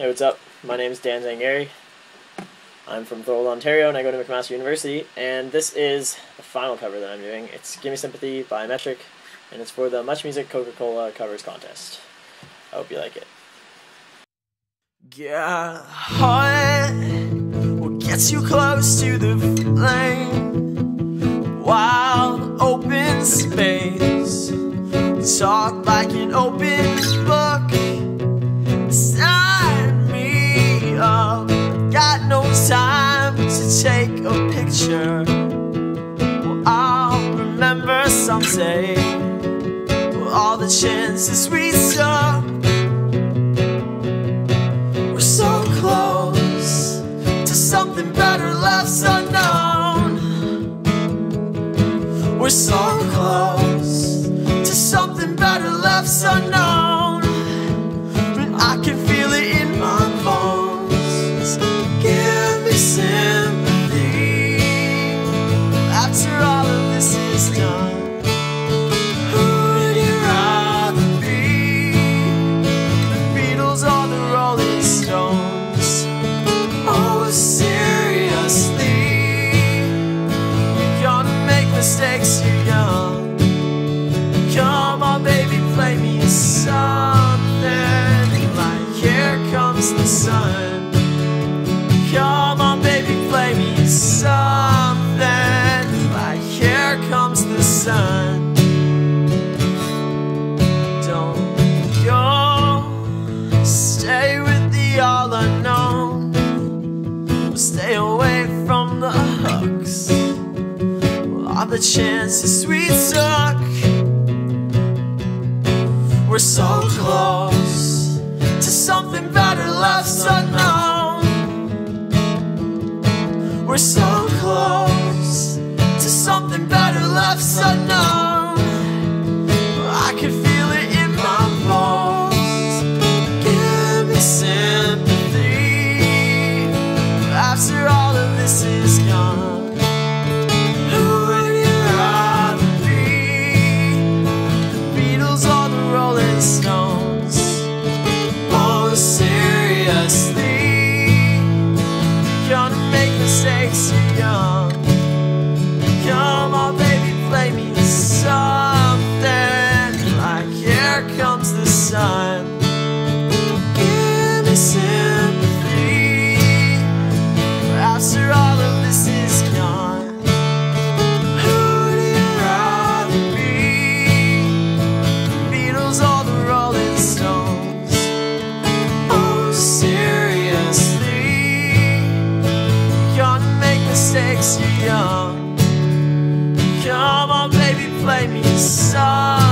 Hey, what's up? My name is Dan Zangari. I'm from Thorold, Ontario, and I go to McMaster University. And this is the final cover that I'm doing. It's "Gimme Sympathy" by Metric, and it's for the Much Music Coca-Cola Covers Contest. I hope you like it. Yeah, heart what gets you close to the flame. Wild open space. Talk like an open take a picture. Well, I'll remember someday all the chances we took. Mistakes, you're young. Come on, baby, play me something like Here Comes the Sun. The chances we took. We're so close to something better left unknown. We're so close to something better left unknown. I can feel it in my bones. Give me sympathy after all of this is gone. Mistakes, you're young. Come on, baby, play me something